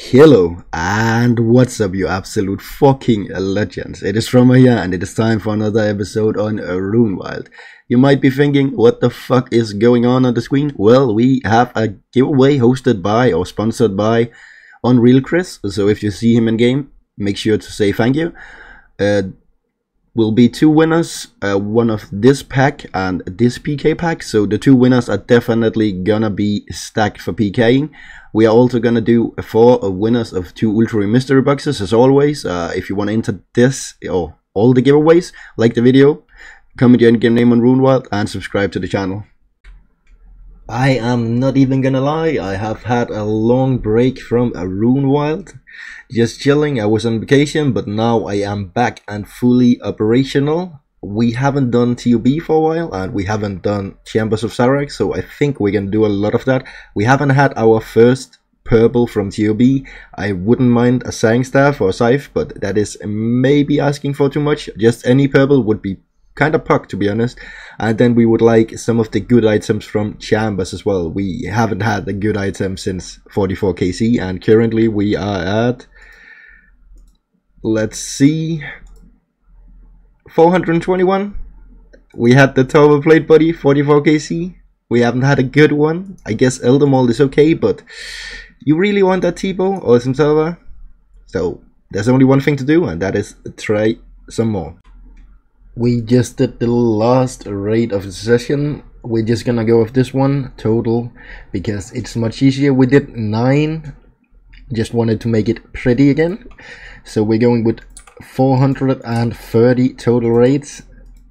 Hello and what's up you absolute fucking legends. It is Treumer here and it is time for another episode on RuneWild. You might be thinking what the fuck is going on on the screen? Well we have a giveaway hosted by or sponsored by Unreal Chris. So if you see him in game make sure to say thank you. Uh, will be two winners, uh, one of this pack and this PK pack. So the two winners are definitely gonna be stacked for PKing. We are also gonna do four winners of two Ultra Mystery boxes as always. Uh, if you want to enter this or all the giveaways, like the video, comment your in-game name on RuneWild and subscribe to the channel. I am not even gonna lie, I have had a long break from a RuneWild. Just chilling, I was on vacation, but now I am back and fully operational. We haven't done TOB for a while, and we haven't done Chambers of Xeric, so I think we can do a lot of that. We haven't had our first purple from TOB. I wouldn't mind a Sang Staff or a Scythe, but that is maybe asking for too much. Just any purple would be kind of puck to be honest. And then we would like some of the good items from chambers as well. We haven't had a good item since 44 kc and currently we are at let's see 421 we had the Tower Plate Buddy 44 kc we haven't had a good one. I guess elder maul is okay but you really want that T-bow or some silver so there's only one thing to do and that is try some more we just did the last raid of the session. We're just gonna go with this one total because it's much easier. We did nine. Just wanted to make it pretty again. So we're going with 430 total raids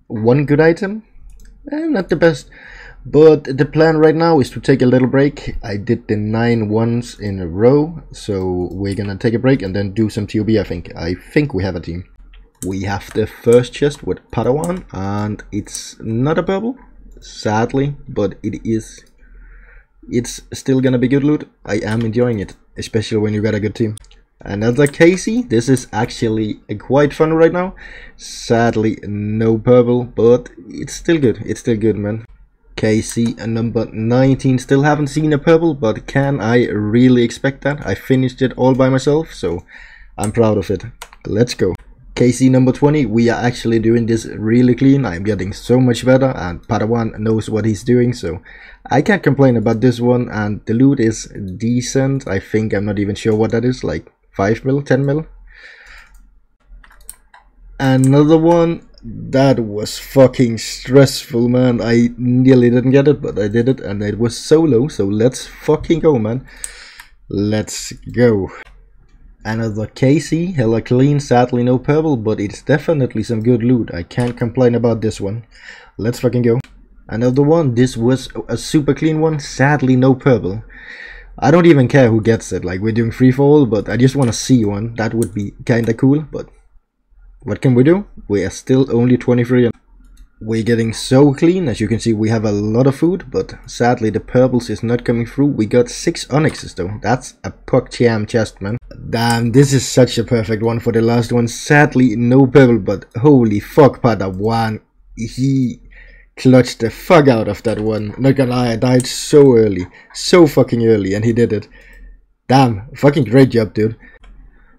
one good item eh, not the best. But the plan right now is to take a little break. I did the nine ones in a row so we're gonna take a break and then do some tob i think. I think we have a team we have the first chest with Padawan and it's not a purple sadly but it is it's still gonna be good loot. I am enjoying it especially when you got a good team. Another KC this is actually quite fun right now. Sadly no purple but it's still good it's still good man. KC number 19 still haven't seen a purple but can I really expect that? I finished it all by myself so I'm proud of it. Let's go KC number 20, we are actually doing this really clean. I'm getting so much better and Padawan knows what he's doing. So I can't complain about this one and the loot is decent. I think I'm not even sure what that is, like 5 mil, 10 mil. Another one that was fucking stressful man. I nearly didn't get it but I did it and it was so low. So let's fucking go man. Let's go. Another KC, hella clean, sadly no purple, but it's definitely some good loot. I can't complain about this one. Let's fucking go. Another one, this was a super clean one, sadly no purple. I don't even care who gets it, like we're doing free fall, but I just want to see one. That would be kinda cool, but what can we do? We are still only 23 we're getting so clean as you can see we have a lot of food but sadly the purples is not coming through. We got six onyxes though. That's a puck jam chest man. Damn this is such a perfect one for the last one. Sadly no purple but holy fuck Padawan he clutched the fuck out of that one. Not gonna lie I died so early so fucking early and he did it. Damn fucking great job dude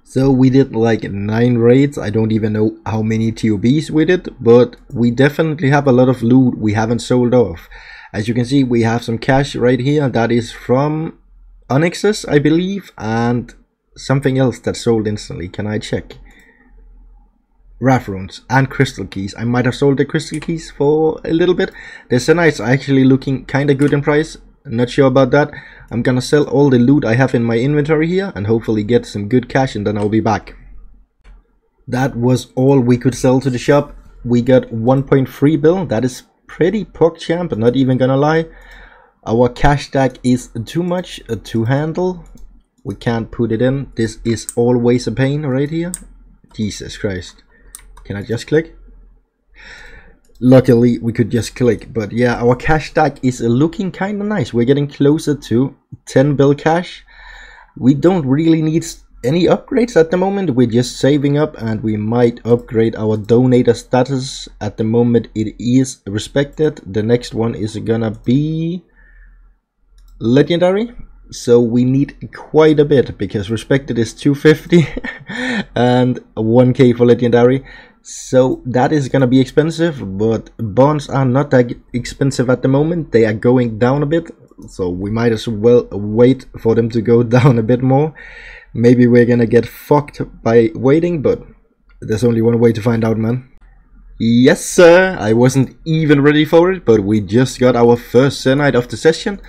so we did like 9 raids, I don't even know how many TOBs we did, but we definitely have a lot of loot we haven't sold off. As you can see we have some cash right here, that is from Onyxes I believe, and something else that sold instantly, can I check? Wrath runes and crystal keys. I might have sold the crystal keys for a little bit. The Zenytes are actually looking kinda good in price, not sure about that. I'm gonna sell all the loot I have in my inventory here and hopefully get some good cash and then I'll be back. That was all we could sell to the shop. We got 1.3 bill. That is pretty puck champ. not even gonna lie. Our cash stack is too much uh, to handle. We can't put it in. This is always a pain right here. Jesus Christ. Can I just click? Luckily we could just click but yeah our cash stack is looking kind of nice. We're getting closer to 10 bill cash. We don't really need any upgrades at the moment. We're just saving up and we might upgrade our donator status. At the moment it is respected. The next one is gonna be legendary. So we need quite a bit because respected is 250 and 1k for legendary so that is gonna be expensive but bonds are not that expensive at the moment. They are going down a bit so we might as well wait for them to go down a bit more. Maybe we're gonna get fucked by waiting but there's only one way to find out man. Yes sir. I wasn't even ready for it but we just got our first Zenyte of the session.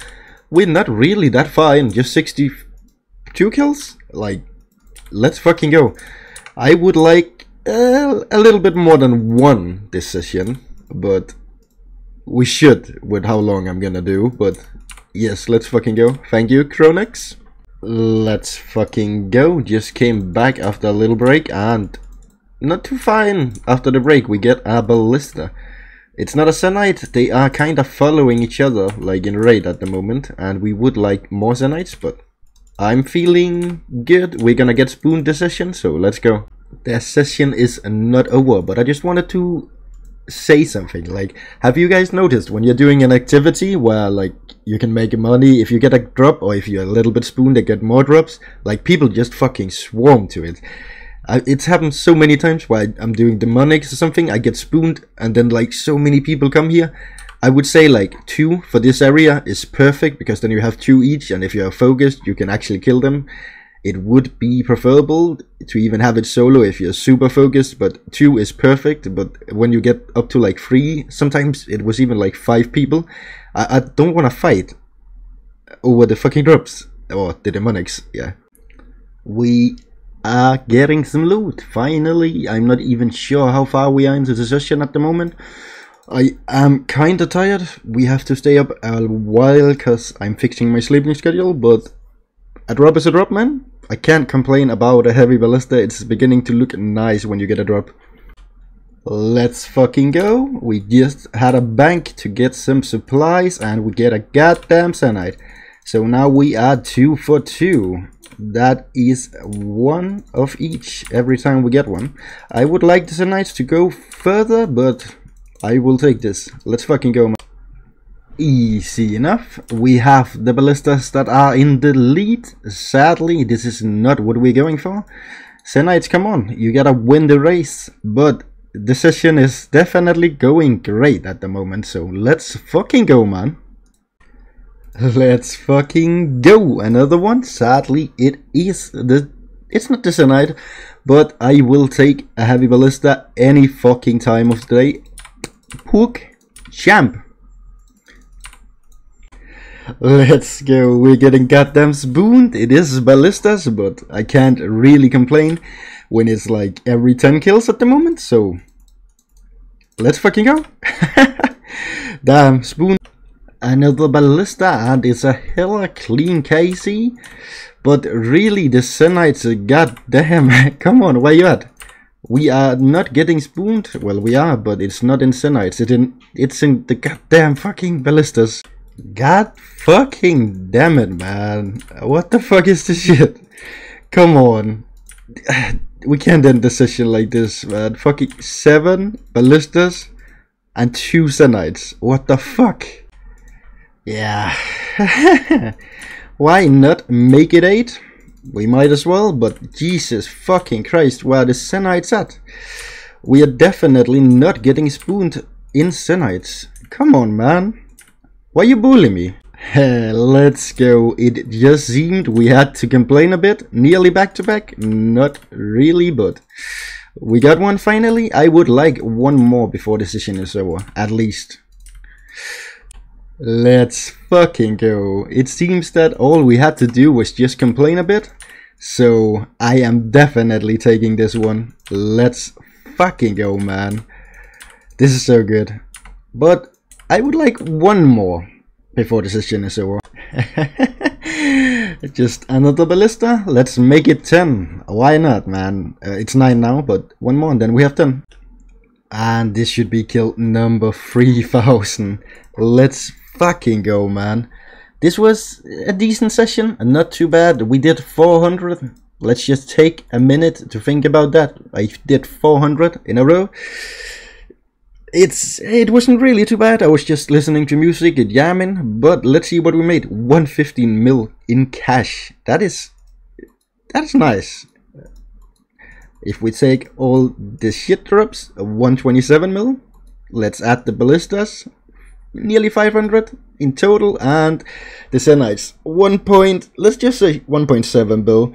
We're not really that far in just 62 kills? Like let's fucking go. I would like uh, a little bit more than one decision, but we should with how long i'm gonna do but yes let's fucking go. Thank you Chronix let's fucking go. Just came back after a little break and not too fine after the break. We get a ballista. It's not a Zenyte, they are kind of following each other like in raid at the moment and we would like more Zenytes but I'm feeling good. We're gonna get spoon decision, so let's go the session is not over but I just wanted to say something. Like have you guys noticed when you're doing an activity where like you can make money if you get a drop or if you're a little bit spoon they get more drops? Like people just fucking swarm to it. I, it's happened so many times where I, am doing demonics or something I get spooned and then like so many people come here. I would say like two for this area is perfect because then you have two each and if you're focused you can actually kill them it would be preferable to even have it solo if you're super focused, but two is perfect. But when you get up to like three, sometimes it was even like five people. I, I don't want to fight over the fucking drops or the demonics. Yeah, we are getting some loot finally. I'm not even sure how far we are into the session at the moment. I am kinda tired. We have to stay up a while because I'm fixing my sleeping schedule, but a drop is a drop, man. I can't complain about a heavy ballista. It's beginning to look nice when you get a drop. Let's fucking go. We just had a bank to get some supplies and we get a goddamn Zenyte. So now we are two for two. That is one of each every time we get one. I would like the Zenytes to go further, but I will take this. Let's fucking go, man easy enough. We have the ballistas that are in the lead. Sadly, this is not what we're going for. Zenytes, come on, you gotta win the race. But the session is definitely going great at the moment, so let's fucking go, man. Let's fucking go. Another one. Sadly, it is the... It's not the Zenyte, but I will take a heavy ballista any fucking time of the day. Pook champ. Let's go. We're getting goddamn spooned. It is ballistas, but I can't really complain when it's like every 10 kills at the moment. So let's fucking go. Damn, spoon. Another ballista and it's a hella clean KC. But really, the Zenytes, goddamn. Come on, where you at? We are not getting spooned. Well, we are, but it's not in Zenytes. It's in, it's in the goddamn fucking ballistas. God fucking damn it, man. What the fuck is this shit? Come on. We can't end the session like this, man. Fucking seven ballistas and two Zenytes. What the fuck? Yeah. Why not make it eight? We might as well, but Jesus fucking Christ, where the Zenytes at? We are definitely not getting spooned in Zenytes. Come on, man. Why you bullying me? Let's go. It just seemed we had to complain a bit. Nearly back to back. Not really, but we got one finally. I would like one more before the session is over. At least. Let's fucking go. It seems that all we had to do was just complain a bit. So I am definitely taking this one. Let's fucking go, man. This is so good. But I would like one more before this session is over. Just another ballista. Let's make it 10. Why not, man? Uh, it's 9 now, but one more and then we have 10. And this should be kill number 3000. Let's fucking go, man. This was a decent session, not too bad. We did 400. Let's just take a minute to think about that. I did 400 in a row it's it wasn't really too bad. I was just listening to music jamming. But let's see what we made. 115 mil in cash. That is that is nice. If we take all the shit drops, 127 mil. Let's add the ballistas, nearly 500 in total, and the Zenytes, one point. Let's just say 1.7 bill.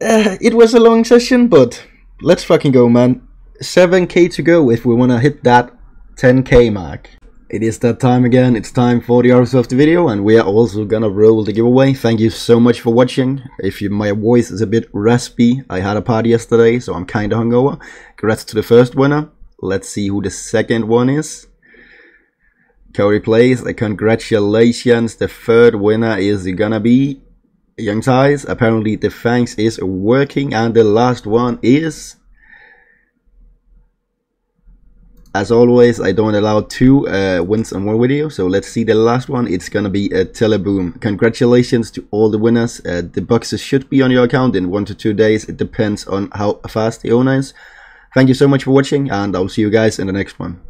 Uh, it was a long session, but let's fucking go, man. 7k to go if we wanna hit that 10k mark. It is that time again, it's time for the hours of the video and we are also gonna roll the giveaway. Thank you so much for watching. If you, my voice is a bit raspy, I had a party yesterday so I'm kinda hungover. Congrats to the first winner. Let's see who the second one is. Cody plays, congratulations. The third winner is gonna be Young Size. Apparently the thanks is working and the last one is as always I don't allow two uh, wins on one video so let's see the last one. It's gonna be a teleboom. Congratulations to all the winners. Uh, the boxes should be on your account in one to two days. It depends on how fast the owner is thank you so much for watching and I'll see you guys in the next one